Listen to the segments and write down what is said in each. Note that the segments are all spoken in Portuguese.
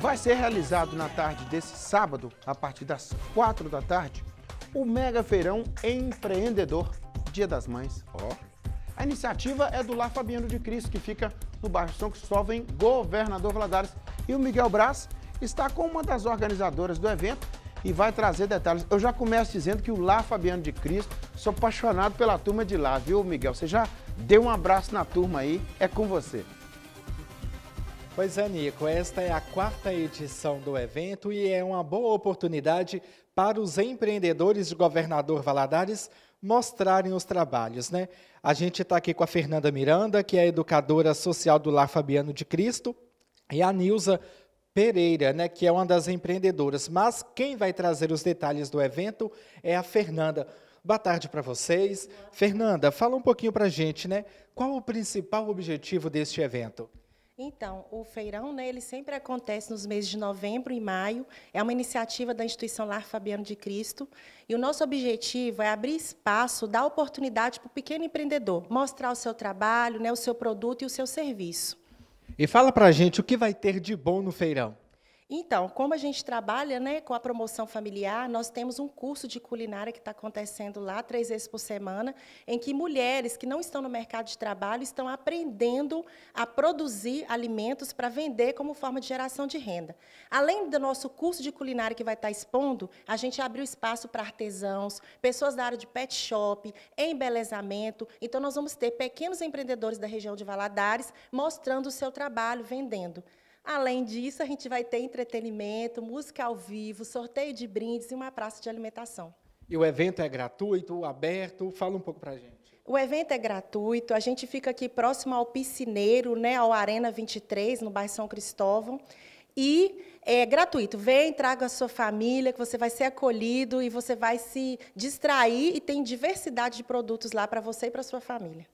Vai ser realizado na tarde desse sábado, a partir das 4 da tarde, o Mega Feirão Empreendedor, Dia das Mães. Ó. A iniciativa é do Lar Fabiano de Cristo, que fica no bairro São Cristóvão, em Governador Valadares. E o Miguel Braz está com uma das organizadoras do evento e vai trazer detalhes. Eu já começo dizendo que o Lar Fabiano de Cristo, sou apaixonado pela turma de lá, viu, Miguel? Você já deu um abraço na turma aí, é com você. Pois é, Nico, esta é a quarta edição do evento e é uma boa oportunidade para os empreendedores de Governador Valadares mostrarem os trabalhos, né? A gente está aqui com a Fernanda Miranda, que é educadora social do Lar Fabiano de Cristo, e a Nilza Pereira, né, que é uma das empreendedoras. Mas quem vai trazer os detalhes do evento é a Fernanda. Boa tarde para vocês. Fernanda, fala um pouquinho para a gente, né? Qual o principal objetivo deste evento? Então, o feirão, né, ele sempre acontece nos meses de novembro e maio. É uma iniciativa da instituição Lar Fabiano de Cristo. E o nosso objetivo é abrir espaço, dar oportunidade para o pequeno empreendedor, mostrar o seu trabalho, né, o seu produto e o seu serviço. E fala para a gente o que vai ter de bom no feirão. Então, como a gente trabalha né, com a promoção familiar, nós temos um curso de culinária que está acontecendo lá três vezes por semana, em que mulheres que não estão no mercado de trabalho estão aprendendo a produzir alimentos para vender como forma de geração de renda. Além do nosso curso de culinária que vai estar tá expondo, a gente abriu espaço para artesãos, pessoas da área de pet shop, embelezamento. Então, nós vamos ter pequenos empreendedores da região de Valadares mostrando o seu trabalho, vendendo. Além disso, a gente vai ter entretenimento, música ao vivo, sorteio de brindes e uma praça de alimentação. E o evento é gratuito, aberto? Fala um pouco para a gente. O evento é gratuito, a gente fica aqui próximo ao Piscineiro, né, ao Arena 23, no bairro São Cristóvão. E é gratuito. Vem, traga a sua família, que você vai ser acolhido e você vai se distrair e tem diversidade de produtos lá para você e para sua família.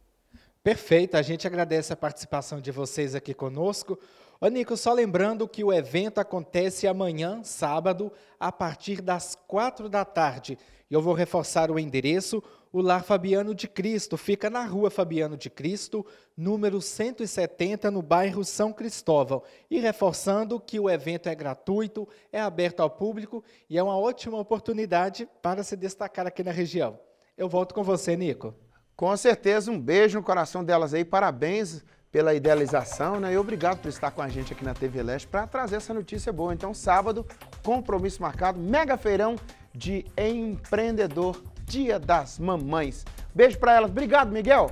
Perfeito, a gente agradece a participação de vocês aqui conosco. Ô Nico, só lembrando que o evento acontece amanhã, sábado, a partir das quatro da tarde. E eu vou reforçar o endereço. O Lar Fabiano de Cristo fica na rua Fabiano de Cristo, número 170, no bairro São Cristóvão. E reforçando que o evento é gratuito, é aberto ao público e é uma ótima oportunidade para se destacar aqui na região. Eu volto com você, Nico. Com certeza, um beijo no coração delas aí, parabéns pela idealização, né? E obrigado por estar com a gente aqui na TV Leste para trazer essa notícia boa. Então, sábado, compromisso marcado, mega feirão de empreendedor, Dia das Mamães. Beijo para elas. Obrigado, Miguel.